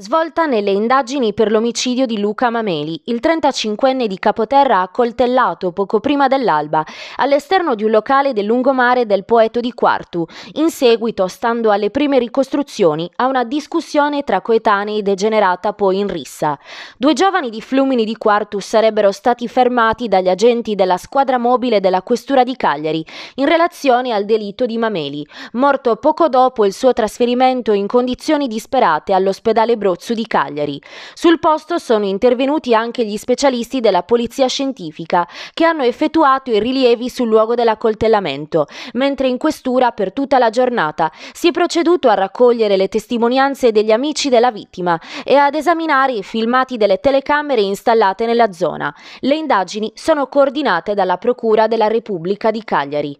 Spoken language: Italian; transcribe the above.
Svolta nelle indagini per l'omicidio di Luca Mameli, il 35enne di Capoterra accoltellato poco prima dell'alba all'esterno di un locale del lungomare del Poeto di Quartu, in seguito, stando alle prime ricostruzioni, a una discussione tra coetanei degenerata poi in rissa. Due giovani di Flumini di Quartu sarebbero stati fermati dagli agenti della squadra mobile della Questura di Cagliari in relazione al delitto di Mameli, morto poco dopo il suo trasferimento in condizioni disperate all'ospedale Bruni Abruzzo di Cagliari. Sul posto sono intervenuti anche gli specialisti della polizia scientifica che hanno effettuato i rilievi sul luogo dell'accoltellamento, mentre in questura per tutta la giornata si è proceduto a raccogliere le testimonianze degli amici della vittima e ad esaminare i filmati delle telecamere installate nella zona. Le indagini sono coordinate dalla Procura della Repubblica di Cagliari.